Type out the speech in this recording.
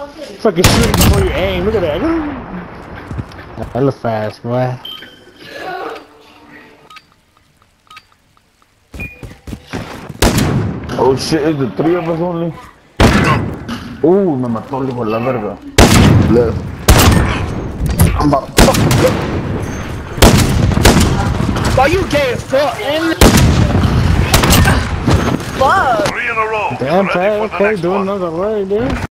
Fucking shooting before you aim. Look at that. Hella fast, boy. Oh shit, is the three of us only? Uh, me mató el hijo de la verga. Left. I'm about to fuck you gay as fuck. Fuck. Three in a row. Damn, Pat. Okay, doing another way, dude.